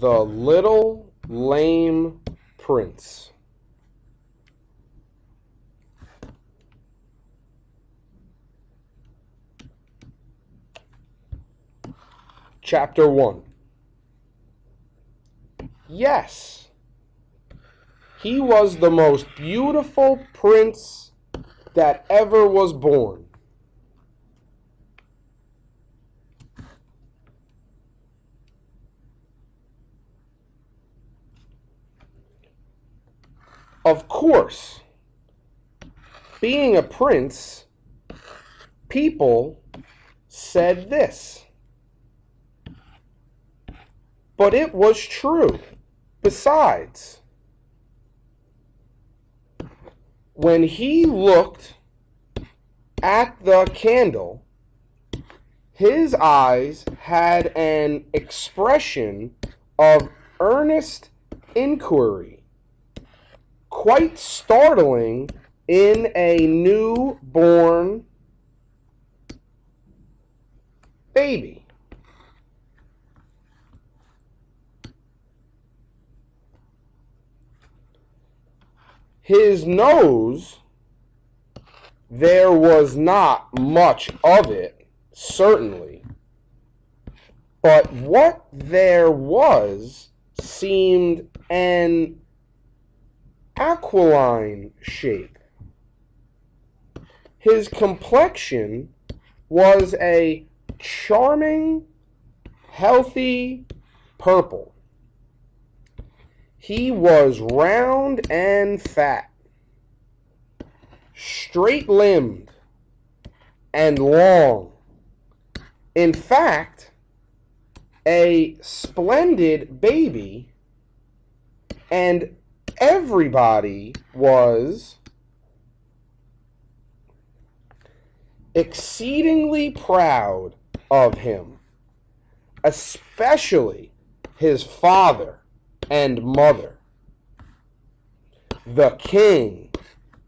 The Little Lame Prince. Chapter 1 Yes, he was the most beautiful prince that ever was born. Of course, being a prince, people said this. But it was true. Besides, when he looked at the candle, his eyes had an expression of earnest inquiry, quite startling in a new-born baby. His nose, there was not much of it, certainly. But what there was seemed an aquiline shape. His complexion was a charming, healthy purple. He was round and fat, straight limbed, and long. In fact, a splendid baby, and everybody was exceedingly proud of him, especially his father and mother, the king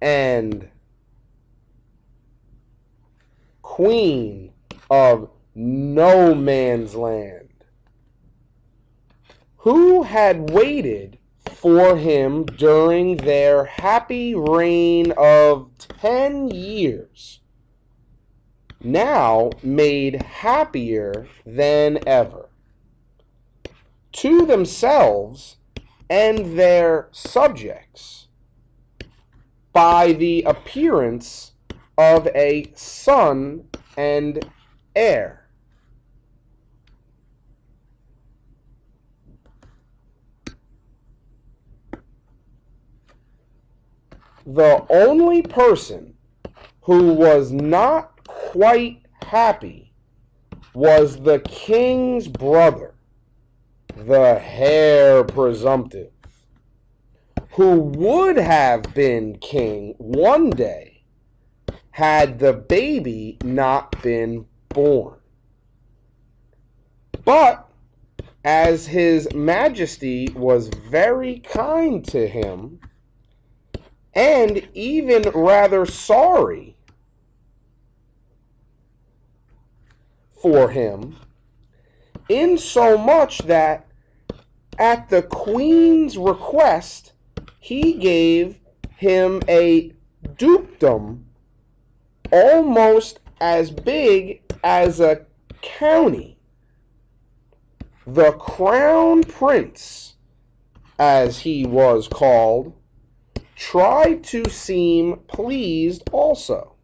and queen of no man's land, who had waited for him during their happy reign of ten years, now made happier than ever to themselves and their subjects by the appearance of a son and heir. The only person who was not quite happy was the king's brother the heir presumptive, who would have been king one day had the baby not been born. But as his majesty was very kind to him, and even rather sorry for him, in so much that at the queen's request, he gave him a dukedom almost as big as a county. The crown prince, as he was called, tried to seem pleased also,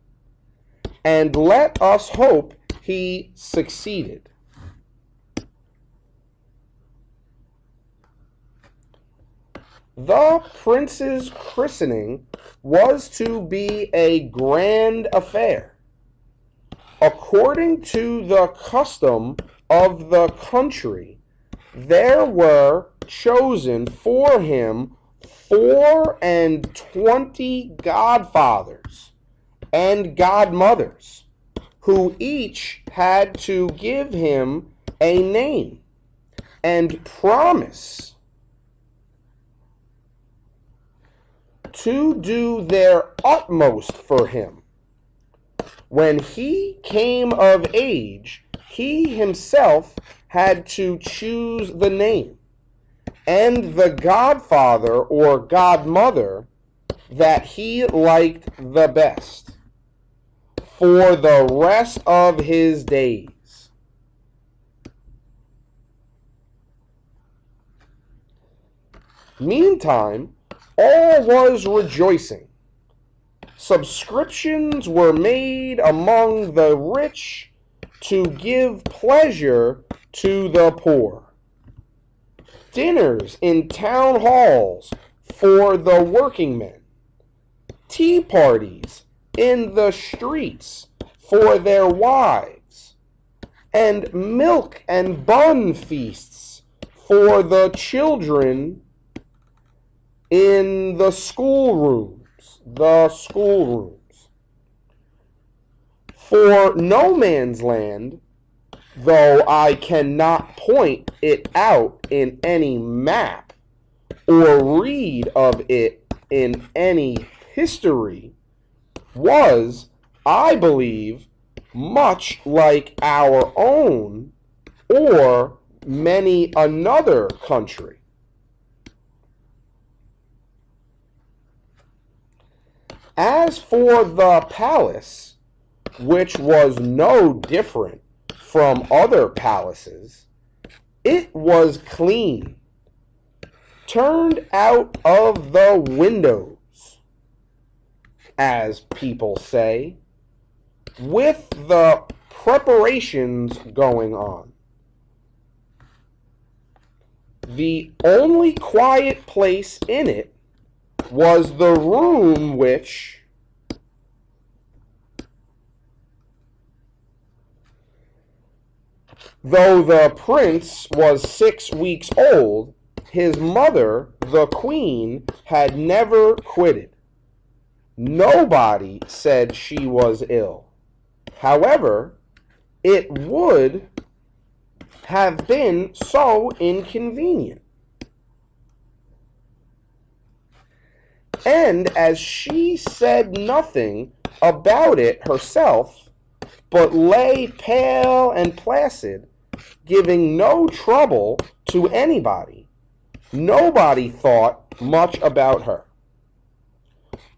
and let us hope he succeeded. The prince's christening was to be a grand affair. According to the custom of the country, there were chosen for him four and twenty godfathers and godmothers, who each had to give him a name and promise to do their utmost for him. When he came of age, he himself had to choose the name and the godfather or godmother that he liked the best for the rest of his days. Meantime, all was rejoicing. Subscriptions were made among the rich to give pleasure to the poor. Dinners in town halls for the workingmen. Tea parties in the streets for their wives. And milk and bun feasts for the children in the schoolrooms, the schoolrooms. For no man's land, though I cannot point it out in any map or read of it in any history, was, I believe, much like our own or many another country. As for the palace, which was no different from other palaces, it was clean, turned out of the windows, as people say, with the preparations going on. The only quiet place in it was the room which though the prince was six weeks old, his mother, the queen, had never quitted. Nobody said she was ill. However, it would have been so inconvenient. And as she said nothing about it herself, but lay pale and placid, giving no trouble to anybody, nobody thought much about her.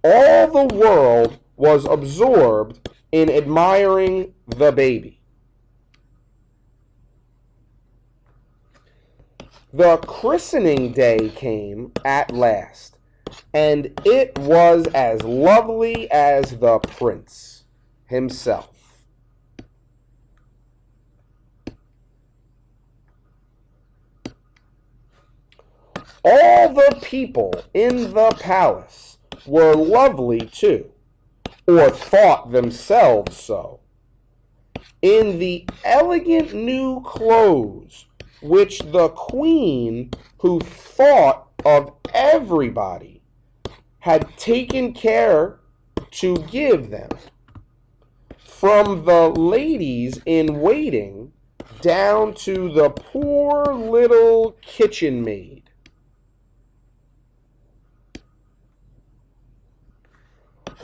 All the world was absorbed in admiring the baby. The christening day came at last and it was as lovely as the prince himself. All the people in the palace were lovely too, or thought themselves so. In the elegant new clothes which the queen, who thought of everybody, had taken care to give them. From the ladies in waiting down to the poor little kitchen maid.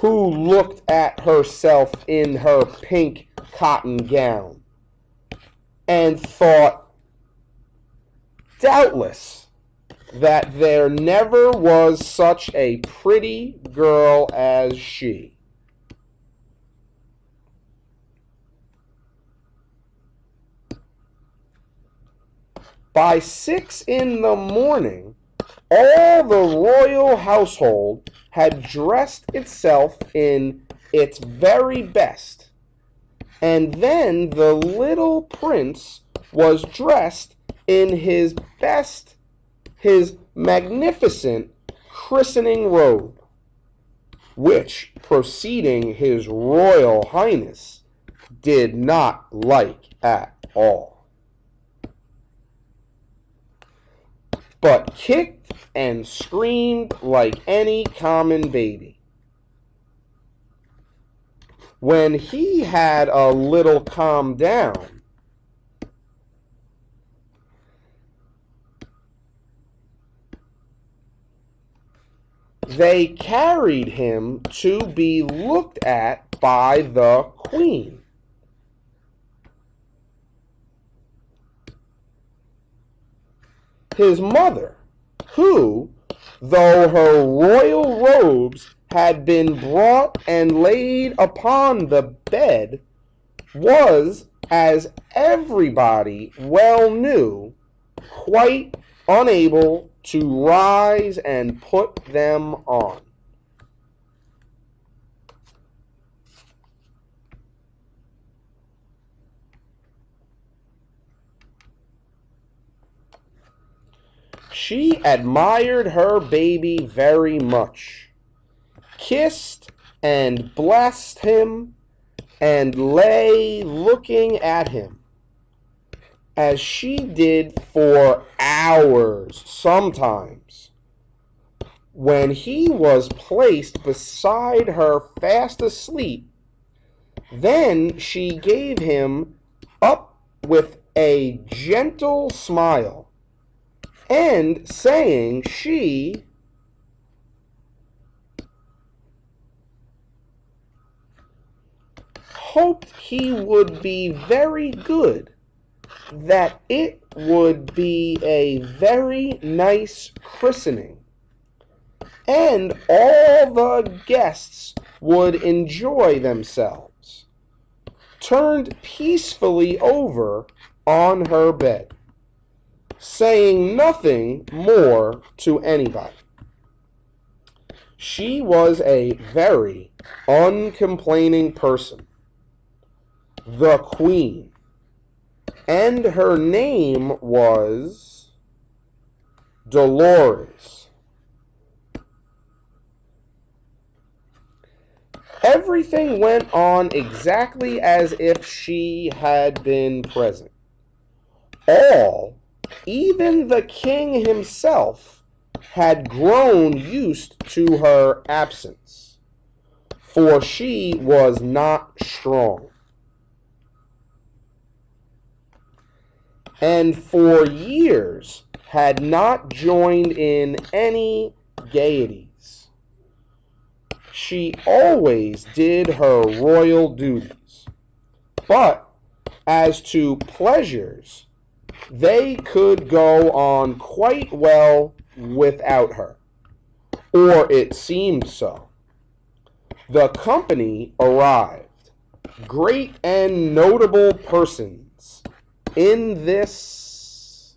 Who looked at herself in her pink cotton gown and thought, doubtless, that there never was such a pretty girl as she. By six in the morning, all the royal household had dressed itself in its very best, and then the little prince was dressed in his best his magnificent christening robe, which, proceeding his royal highness, did not like at all. But kicked and screamed like any common baby. When he had a little calmed down, they carried him to be looked at by the queen. His mother, who, though her royal robes had been brought and laid upon the bed, was, as everybody well knew, quite unable to rise and put them on. She admired her baby very much, kissed and blessed him, and lay looking at him as she did for hours sometimes. When he was placed beside her fast asleep, then she gave him up with a gentle smile and saying she hoped he would be very good, that it would be a very nice christening, and all the guests would enjoy themselves, turned peacefully over on her bed saying nothing more to anybody. She was a very uncomplaining person, the queen, and her name was Dolorez. Everything went on exactly as if she had been present. All even the king himself had grown used to her absence, for she was not strong. And for years had not joined in any gaieties. She always did her royal duties. But as to pleasures, they could go on quite well without her, or it seemed so. The company arrived, great and notable persons in this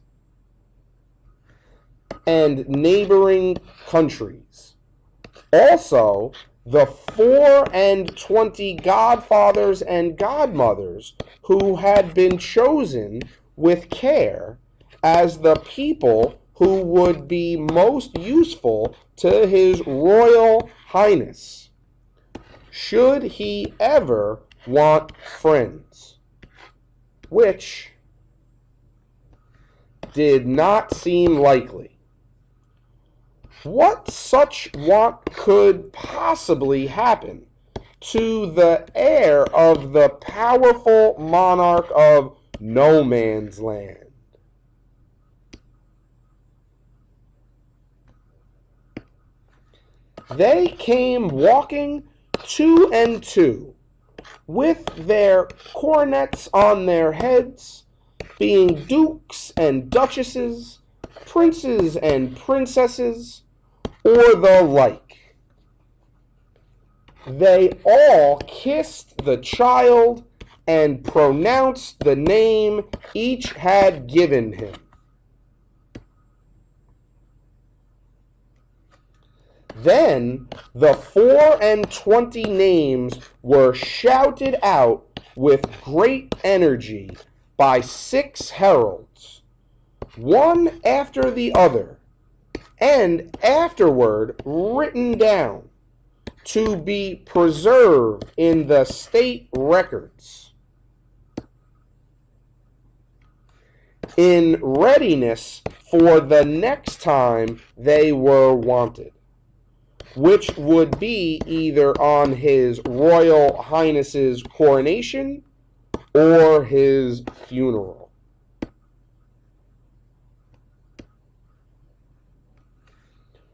and neighboring countries. Also, the four and twenty godfathers and godmothers who had been chosen with care as the people who would be most useful to his royal highness should he ever want friends, which did not seem likely. What such want could possibly happen to the heir of the powerful monarch of no man's land. They came walking two and two, with their coronets on their heads, being dukes and duchesses, princes and princesses, or the like. They all kissed the child and pronounced the name each had given him. Then the four and twenty names were shouted out with great energy by six heralds, one after the other, and afterward written down to be preserved in the state records. In readiness for the next time they were wanted, which would be either on his Royal Highness's coronation or his funeral.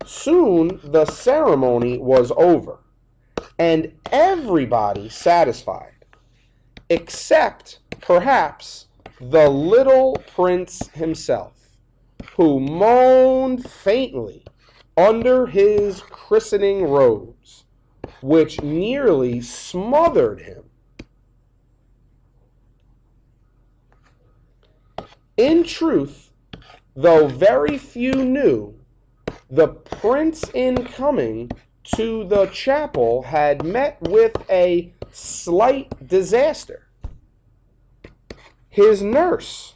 Soon the ceremony was over, and everybody satisfied, except perhaps the little prince himself, who moaned faintly under his christening robes, which nearly smothered him. In truth, though very few knew, the prince in coming to the chapel had met with a slight disaster. His nurse,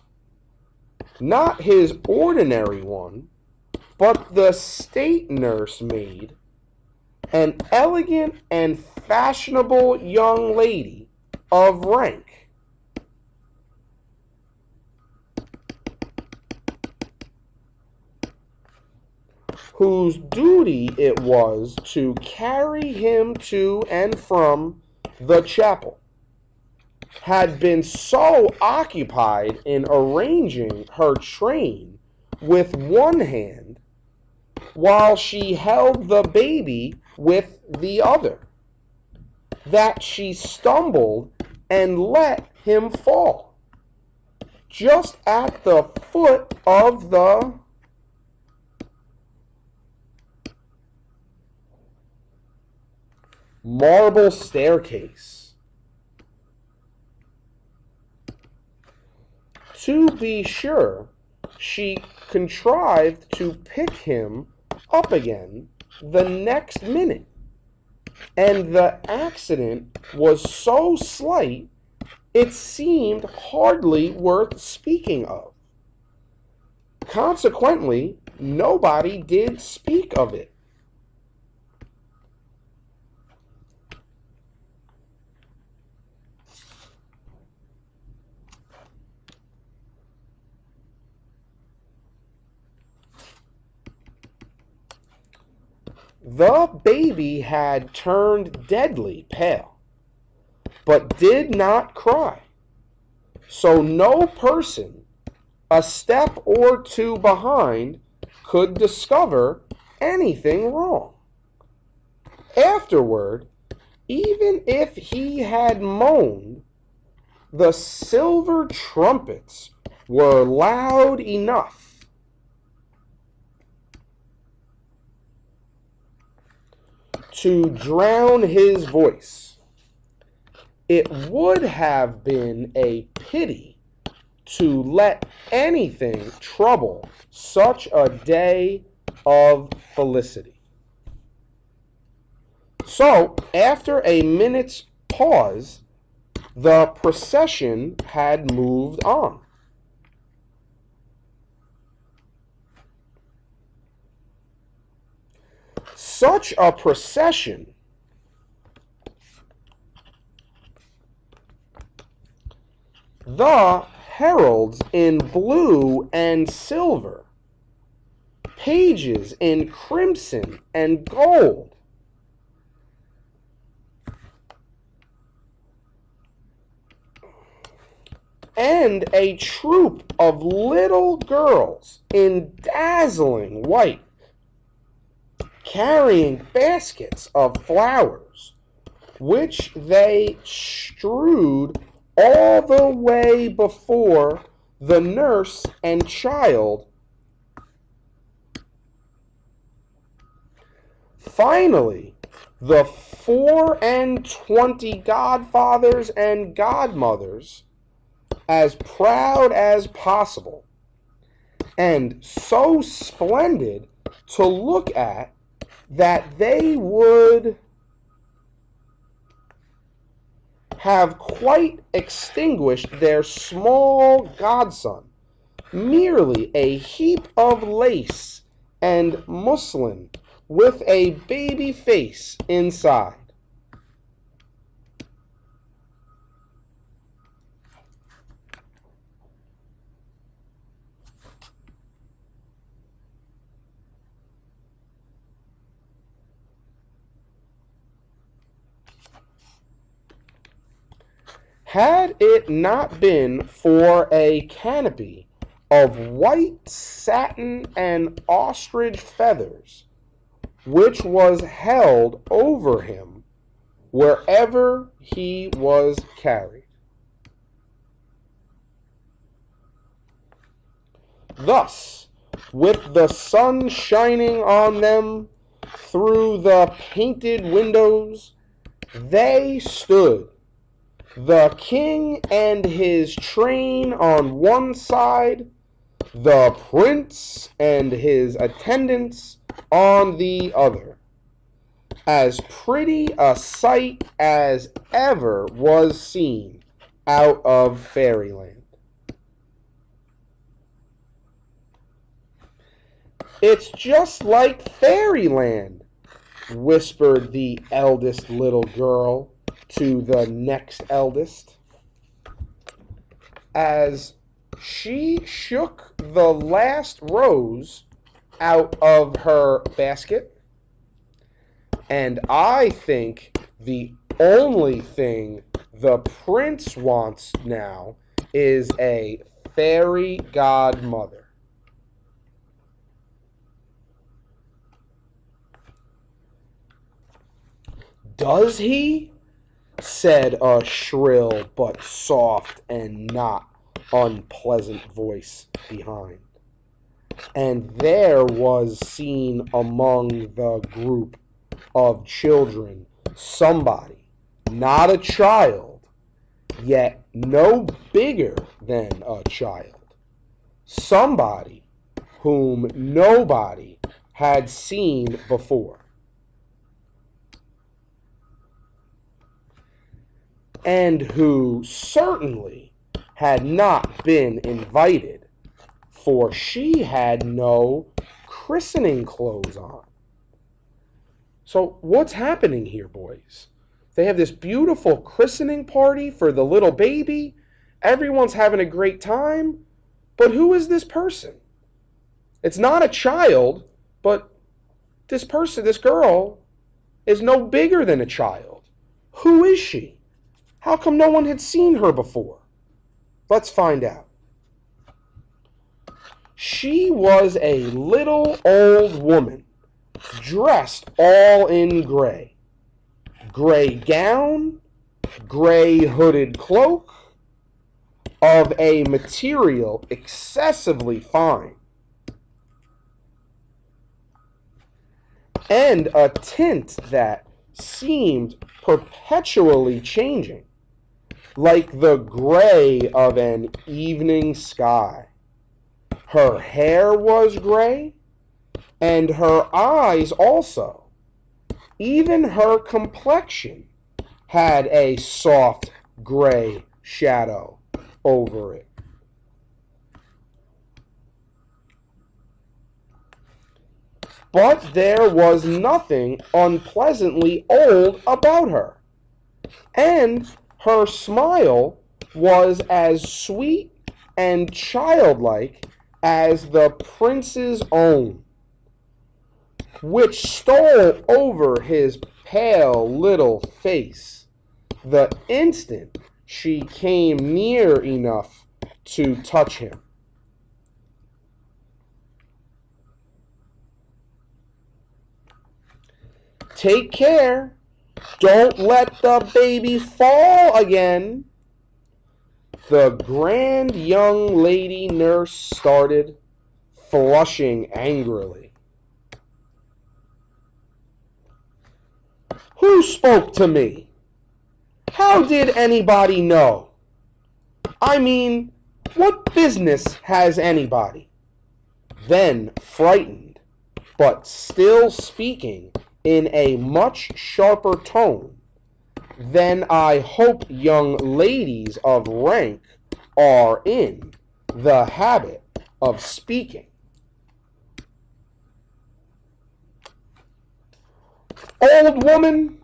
not his ordinary one, but the state nurse maid, an elegant and fashionable young lady of rank, whose duty it was to carry him to and from the chapel, had been so occupied in arranging her train with one hand while she held the baby with the other that she stumbled and let him fall just at the foot of the marble staircase. To be sure, she contrived to pick him up again the next minute, and the accident was so slight it seemed hardly worth speaking of. Consequently, nobody did speak of it. The baby had turned deadly pale, but did not cry. So no person, a step or two behind, could discover anything wrong. Afterward, even if he had moaned, the silver trumpets were loud enough to drown his voice. It would have been a pity to let anything trouble such a day of felicity. So, after a minute's pause, the procession had moved on. Such a procession. The heralds in blue and silver, pages in crimson and gold, and a troop of little girls in dazzling white carrying baskets of flowers, which they strewed all the way before the nurse and child. Finally, the four and twenty godfathers and godmothers, as proud as possible, and so splendid to look at that they would have quite extinguished their small godson, merely a heap of lace and muslin with a baby face inside. Had it not been for a canopy of white satin and ostrich feathers, which was held over him wherever he was carried. Thus, with the sun shining on them through the painted windows, they stood, the king and his train on one side, the prince and his attendants on the other. As pretty a sight as ever was seen out of fairyland. It's just like fairyland, whispered the eldest little girl to the next eldest. As she shook the last rose out of her basket. And I think the only thing the prince wants now is a fairy godmother. Does he? Said a shrill but soft and not unpleasant voice behind. And there was seen among the group of children somebody, not a child, yet no bigger than a child, somebody whom nobody had seen before. And who certainly had not been invited, for she had no christening clothes on. So, what's happening here, boys? They have this beautiful christening party for the little baby. Everyone's having a great time. But who is this person? It's not a child, but this person, this girl, is no bigger than a child. Who is she? How come no one had seen her before? Let's find out. She was a little old woman, dressed all in gray. Gray gown, gray hooded cloak, of a material excessively fine, and a tint that seemed perpetually changing like the gray of an evening sky. Her hair was gray, and her eyes also. Even her complexion had a soft gray shadow over it. But there was nothing unpleasantly old about her. And her smile was as sweet and childlike as the prince's own, which stole over his pale little face the instant she came near enough to touch him. Take care, don't let the baby fall again. The grand young lady nurse started, flushing angrily. Who spoke to me? How did anybody know? I mean, what business has anybody? Then, frightened, but still speaking in a much sharper tone, than I hope young ladies of rank are in the habit of speaking. Old woman,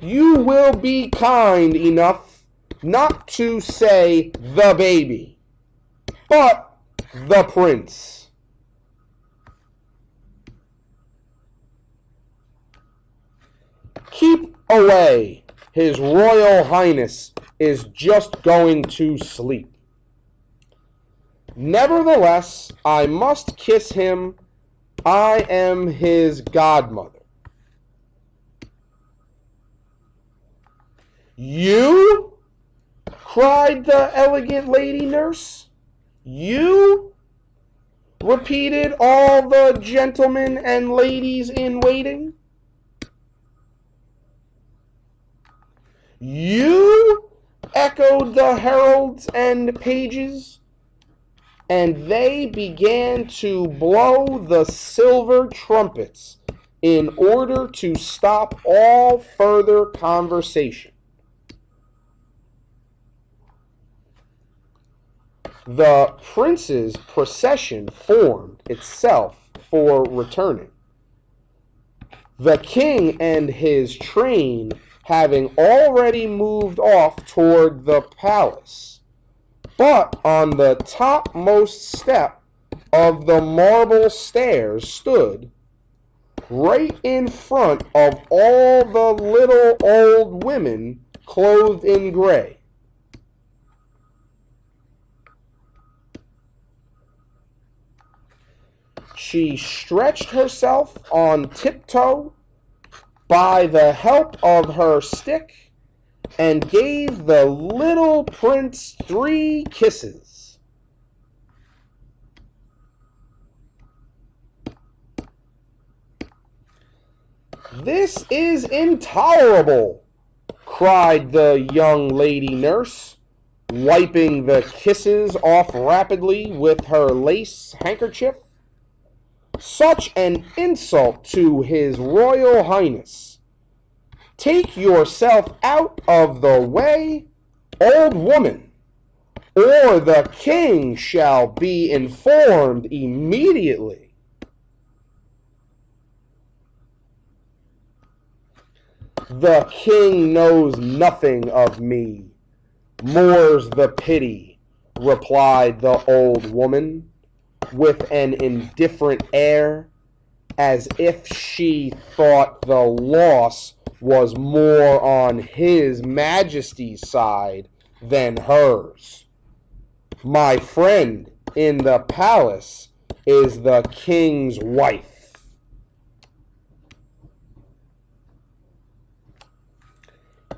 you will be kind enough not to say the baby, but the prince. Keep away. His Royal Highness is just going to sleep. Nevertheless, I must kiss him. I am his godmother. You? cried the elegant lady nurse. You? repeated all the gentlemen and ladies in waiting. You? echoed the heralds and pages, and they began to blow the silver trumpets in order to stop all further conversation. The prince's procession formed itself for returning. The king and his train having already moved off toward the palace. But on the topmost step of the marble stairs stood, right in front of all the little old women clothed in gray. She stretched herself on tiptoe by the help of her stick and gave the little prince three kisses. This is intolerable, cried the young lady nurse, wiping the kisses off rapidly with her lace handkerchief such an insult to his royal highness. Take yourself out of the way, old woman, or the king shall be informed immediately. The king knows nothing of me. More's the pity, replied the old woman with an indifferent air, as if she thought the loss was more on his majesty's side than hers. My friend in the palace is the king's wife.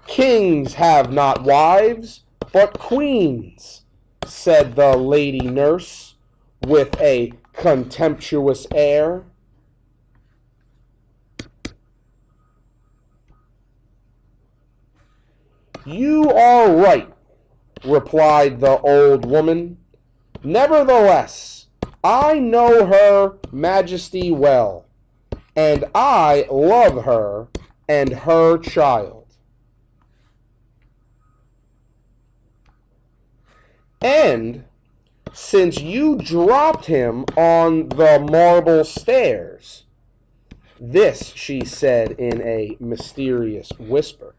Kings have not wives, but queens, said the lady nurse with a contemptuous air. You are right, replied the old woman. Nevertheless, I know her majesty well, and I love her and her child. And since you dropped him on the marble stairs. This she said in a mysterious whisper,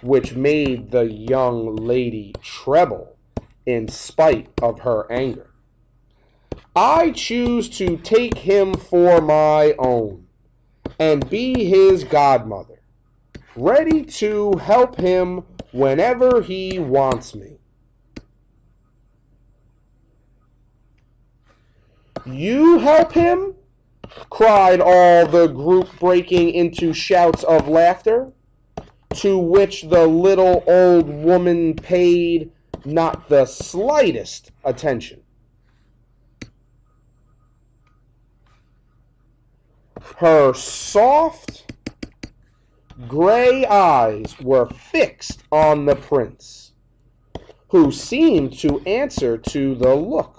which made the young lady tremble in spite of her anger. I choose to take him for my own and be his godmother, ready to help him whenever he wants me. You help him? cried all the group, breaking into shouts of laughter, to which the little old woman paid not the slightest attention. Her soft gray eyes were fixed on the prince, who seemed to answer to the look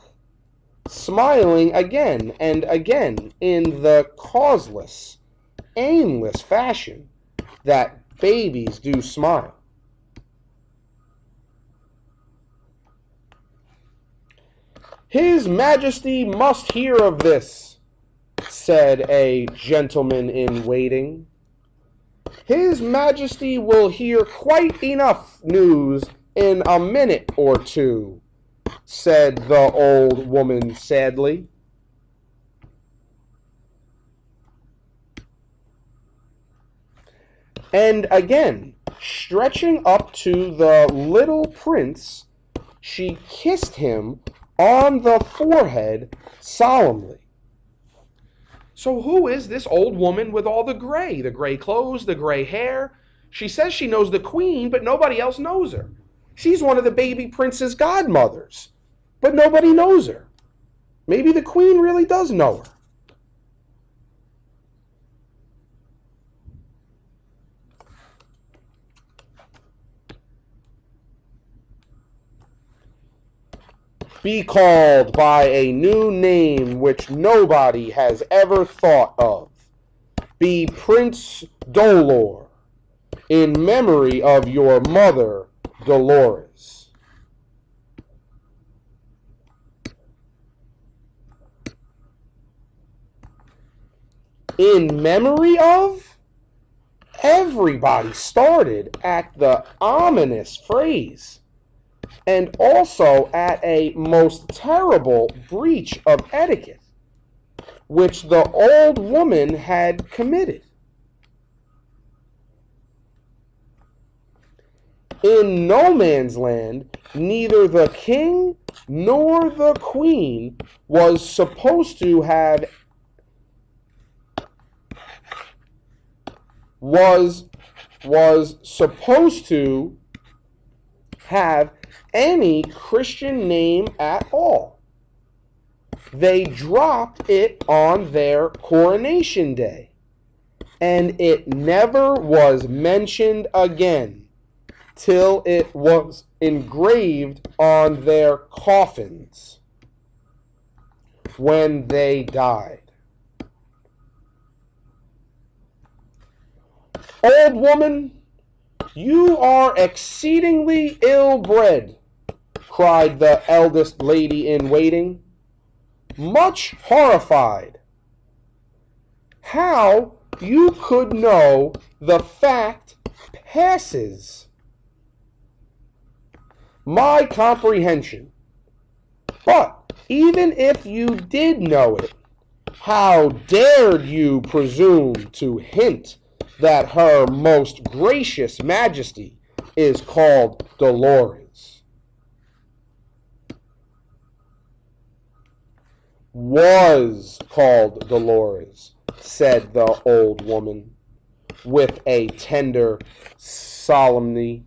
smiling again and again in the causeless, aimless fashion that babies do smile. His Majesty must hear of this, said a gentleman in waiting. His Majesty will hear quite enough news in a minute or two said the old woman sadly. And again, stretching up to the little prince, she kissed him on the forehead solemnly. So, who is this old woman with all the gray? The gray clothes, the gray hair? She says she knows the queen, but nobody else knows her. She's one of the baby prince's godmothers, but nobody knows her. Maybe the queen really does know her. Be called by a new name which nobody has ever thought of. Be Prince Dolor in memory of your mother, Dolores. In memory of? Everybody started at the ominous phrase and also at a most terrible breach of etiquette which the old woman had committed. In Nomansland, neither the king nor the queen was supposed to have was was supposed to have any Christian name at all. They dropped it on their coronation day, and it never was mentioned again till it was engraved on their coffins when they died. Old woman, you are exceedingly ill bred, cried the eldest lady in waiting, much horrified. How you could know the fact passes my comprehension. But even if you did know it, how dared you presume to hint that her most gracious majesty is called Dolores? Was called Dolores, said the old woman with a tender solemnity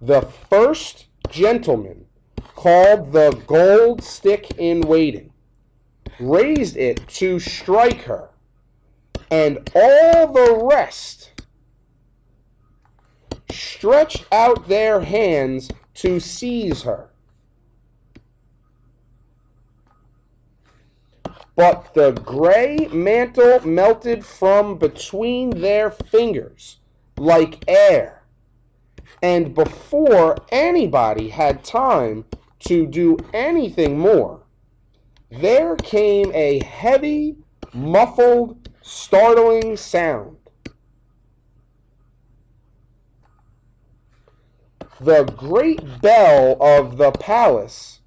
the first gentleman called the gold stick in waiting, raised it to strike her, and all the rest stretched out their hands to seize her. But the gray mantle melted from between their fingers like air and before anybody had time to do anything more, there came a heavy, muffled, startling sound. The great bell of the palace,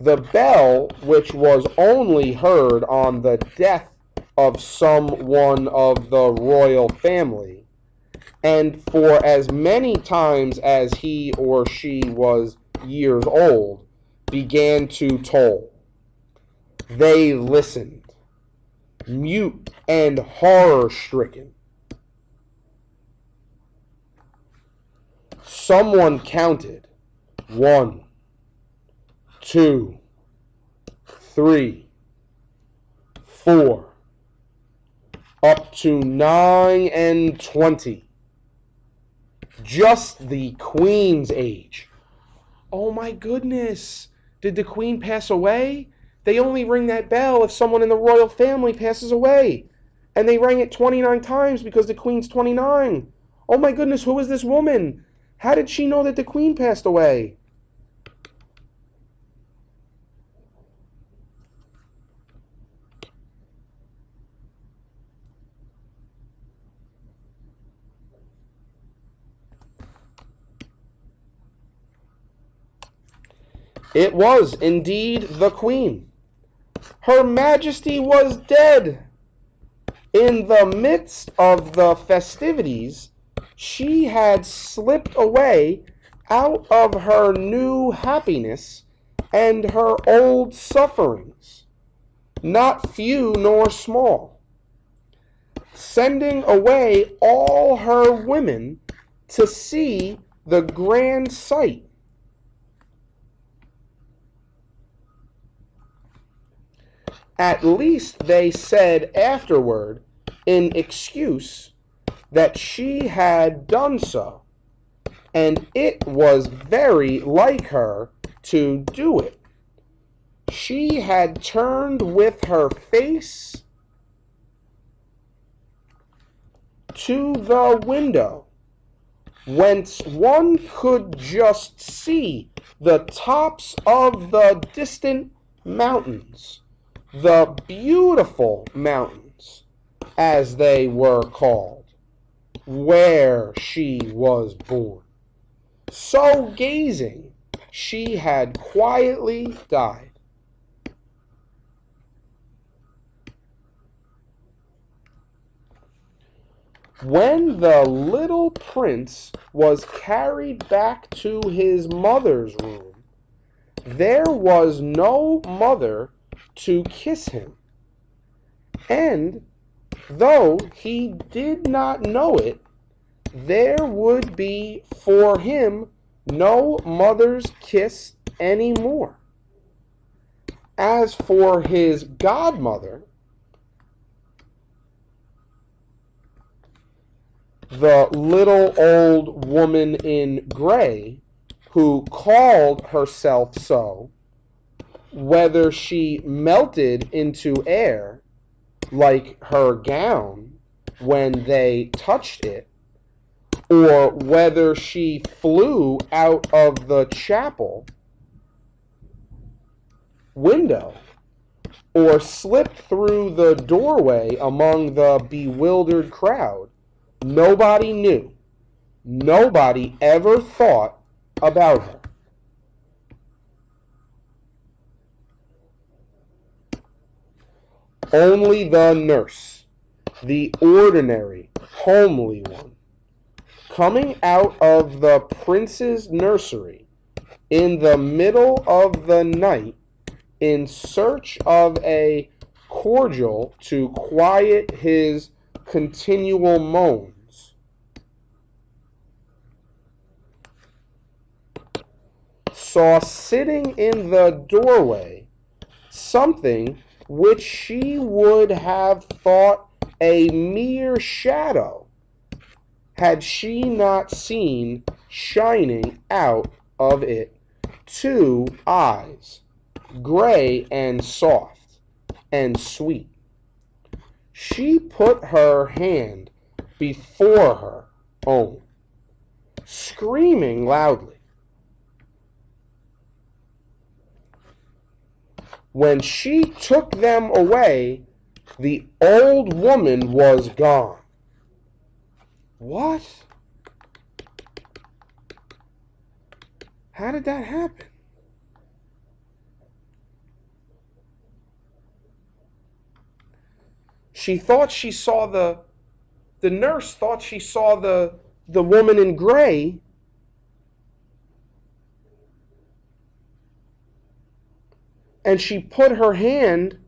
the bell which was only heard on the death of some one of the royal family, and for as many times as he or she was years old, began to toll. They listened, mute and horror stricken. Someone counted one, two, three, four, up to nine and twenty just the queen's age. Oh my goodness. Did the queen pass away? They only ring that bell if someone in the royal family passes away. And they rang it 29 times because the queen's 29. Oh my goodness, who is this woman? How did she know that the queen passed away? It was indeed the Queen. Her Majesty was dead. In the midst of the festivities, she had slipped away out of her new happiness and her old sufferings, not few nor small, sending away all her women to see the grand sight At least they said afterward, in excuse, that she had done so, and it was very like her to do it. She had turned with her face to the window, whence one could just see the tops of the distant mountains, the beautiful mountains, as they were called, where she was born. So gazing, she had quietly died. When the little prince was carried back to his mother's room, there was no mother to kiss him. And though he did not know it, there would be for him no mother's kiss any more. As for his godmother, the little old woman in gray who called herself so, whether she melted into air like her gown when they touched it, or whether she flew out of the chapel window or slipped through the doorway among the bewildered crowd Nobody knew. Nobody ever thought about her. Only the nurse, the ordinary, homely one, coming out of the prince's nursery in the middle of the night in search of a cordial to quiet his continual moans. Saw sitting in the doorway something which she would have thought a mere shadow had she not seen shining out of it two eyes, gray and soft and sweet she put her hand before her own, screaming loudly. When she took them away, the old woman was gone. What? How did that happen? She thought she saw the the nurse thought she saw the the woman in gray and she put her hand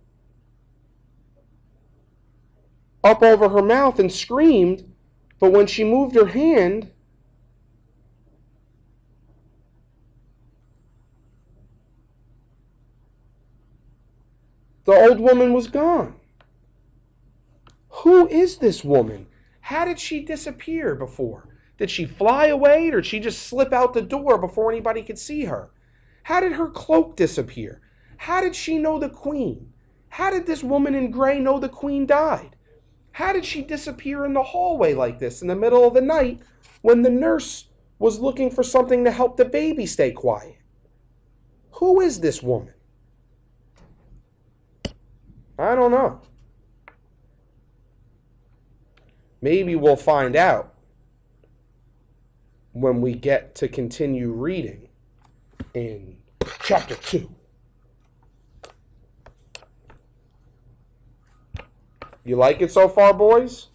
up over her mouth and screamed but when she moved her hand the old woman was gone who is this woman? How did she disappear before? Did she fly away or did she just slip out the door before anybody could see her? How did her cloak disappear? How did she know the queen? How did this woman in gray know the queen died? How did she disappear in the hallway like this in the middle of the night when the nurse was looking for something to help the baby stay quiet? Who is this woman? I don't know. Maybe we'll find out when we get to continue reading in chapter 2. You like it so far, boys?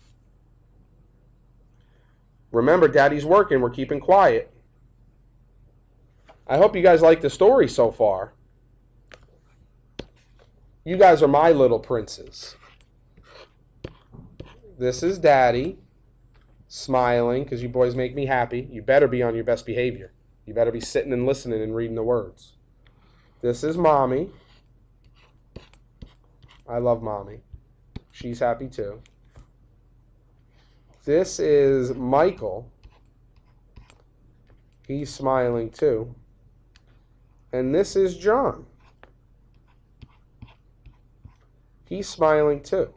Remember, Daddy's working. We're keeping quiet. I hope you guys like the story so far. You guys are my little princes. This is Daddy smiling because you boys make me happy. You better be on your best behavior. You better be sitting and listening and reading the words. This is Mommy. I love mommy. She's happy too. This is Michael. He's smiling too. And this is John. He's smiling too.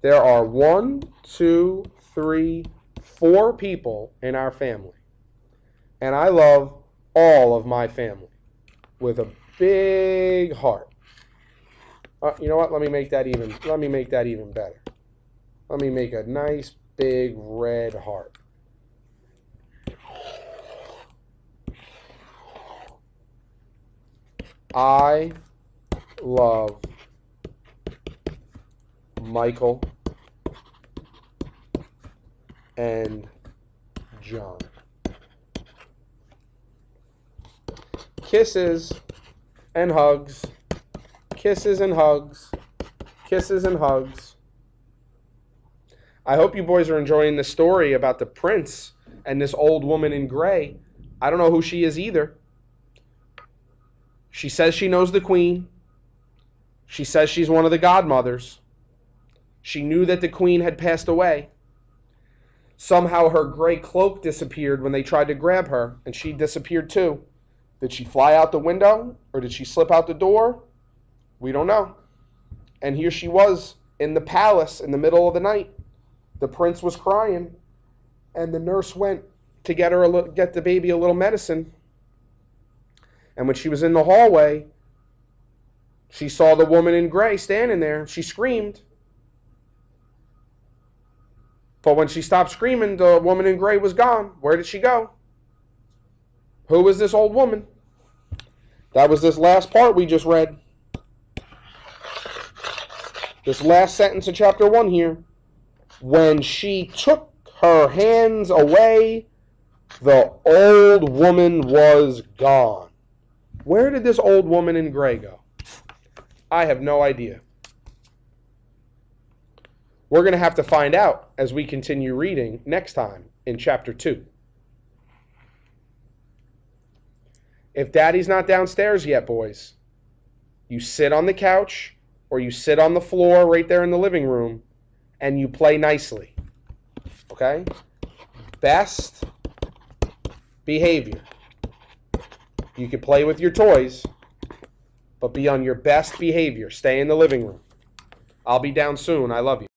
There are one, two, three, four people in our family. And I love all of my family with a big heart. Uh, you know what? Let me make that even. Let me make that even better. Let me make a nice big red heart. I love Michael and John. Kisses and hugs. Kisses and hugs. Kisses and hugs. I hope you boys are enjoying the story about the prince and this old woman in gray. I don't know who she is either. She says she knows the queen. She says she's one of the godmothers. She knew that the queen had passed away. Somehow her gray cloak disappeared when they tried to grab her, and she disappeared too. Did she fly out the window or did she slip out the door? We don't know. And here she was in the palace in the middle of the night. The prince was crying, and the nurse went to get her a little, get the baby a little medicine. And when she was in the hallway, she saw the woman in gray standing there. She screamed. But when she stopped screaming, the woman in gray was gone. Where did she go? Who was this old woman? That was this last part we just read. This last sentence of chapter 1 here. When she took her hands away, the old woman was gone. Where did this old woman in gray go? I have no idea. We're going to have to find out as we continue reading next time in chapter 2. If daddy's not downstairs yet, boys, you sit on the couch or you sit on the floor right there in the living room and you play nicely. Okay? Best behavior. You can play with your toys, but be on your best behavior. Stay in the living room. I'll be down soon. I love you.